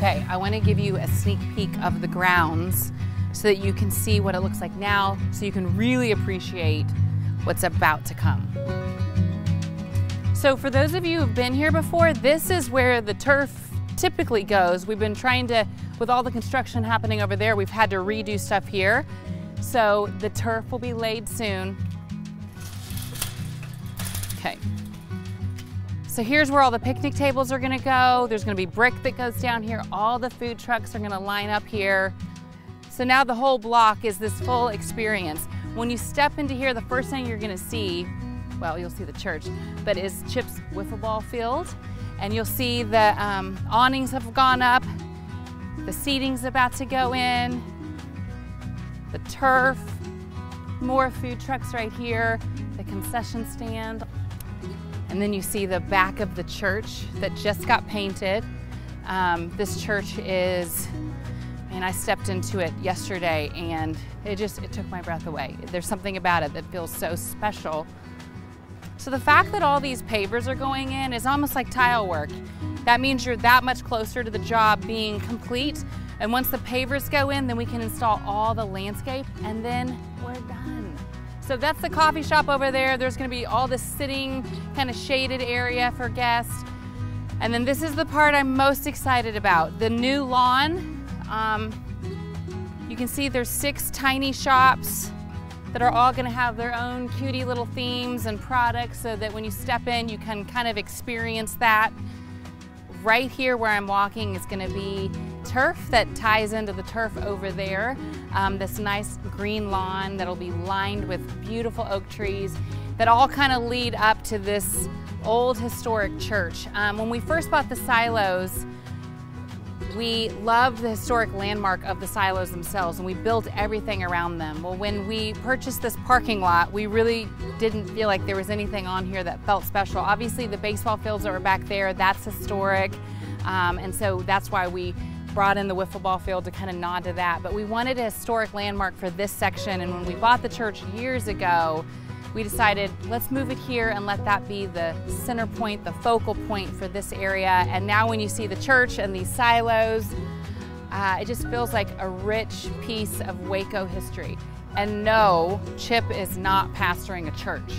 Okay, I want to give you a sneak peek of the grounds so that you can see what it looks like now, so you can really appreciate what's about to come. So for those of you who've been here before, this is where the turf typically goes. We've been trying to, with all the construction happening over there, we've had to redo stuff here. So the turf will be laid soon. Okay. So here's where all the picnic tables are gonna go. There's gonna be brick that goes down here. All the food trucks are gonna line up here. So now the whole block is this full experience. When you step into here, the first thing you're gonna see, well, you'll see the church, but is Chip's wiffle ball field. And you'll see the um, awnings have gone up, the seating's about to go in, the turf, more food trucks right here, the concession stand. And then you see the back of the church that just got painted. Um, this church is, and I stepped into it yesterday and it just, it took my breath away. There's something about it that feels so special. So the fact that all these pavers are going in is almost like tile work. That means you're that much closer to the job being complete. And once the pavers go in, then we can install all the landscape and then we're done. So that's the coffee shop over there. There's gonna be all this sitting, kind of shaded area for guests. And then this is the part I'm most excited about, the new lawn. Um, you can see there's six tiny shops that are all gonna have their own cutie little themes and products so that when you step in, you can kind of experience that. Right here where I'm walking is gonna be turf that ties into the turf over there. Um, this nice green lawn that'll be lined with beautiful oak trees that all kind of lead up to this old historic church. Um, when we first bought the silos, we loved the historic landmark of the silos themselves and we built everything around them. Well, when we purchased this parking lot, we really didn't feel like there was anything on here that felt special. Obviously, the baseball fields that were back there, that's historic. Um, and so that's why we brought in the wiffle ball field to kind of nod to that. But we wanted a historic landmark for this section. And when we bought the church years ago, we decided let's move it here and let that be the center point, the focal point for this area. And now when you see the church and these silos, uh, it just feels like a rich piece of Waco history. And no, Chip is not pastoring a church.